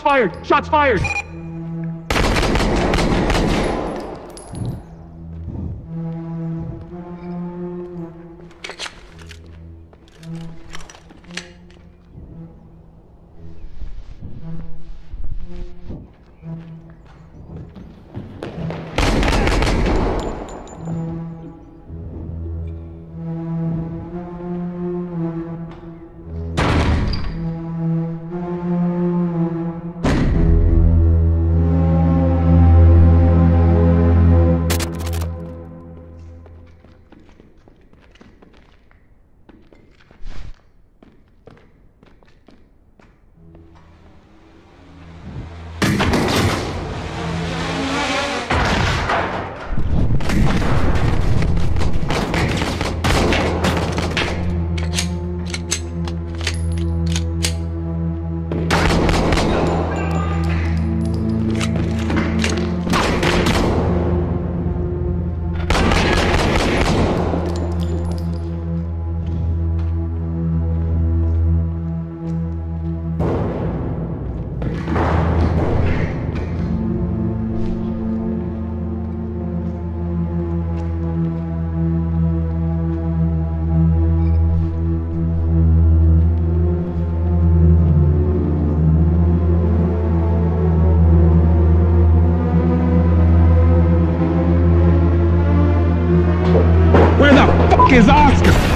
fired! Shots fired! Is Oscar?